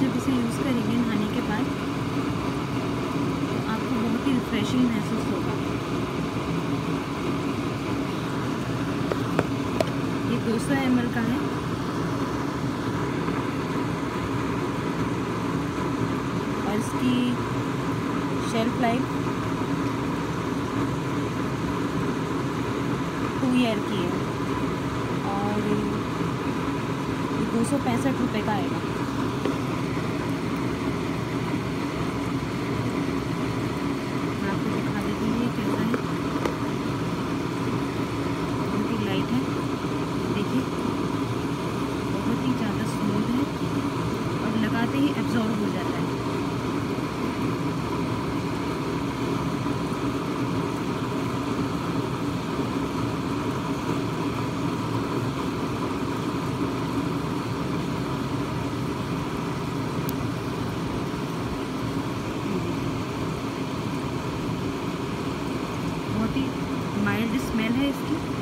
जब इसे यूज़ करेंगे नहाने के बाद तो आपको बहुत ही रिफ़्रेशिंग महसूस होगा। ये 200 एम का है। और इसकी शेल्फ लाइफ टू ईयर की है। और दो सौ पैंसठ रुपये का आएगा लगाते ही एब्जॉर्ब हो जाता है बहुत ही माइल्ड स्मेल है इसकी?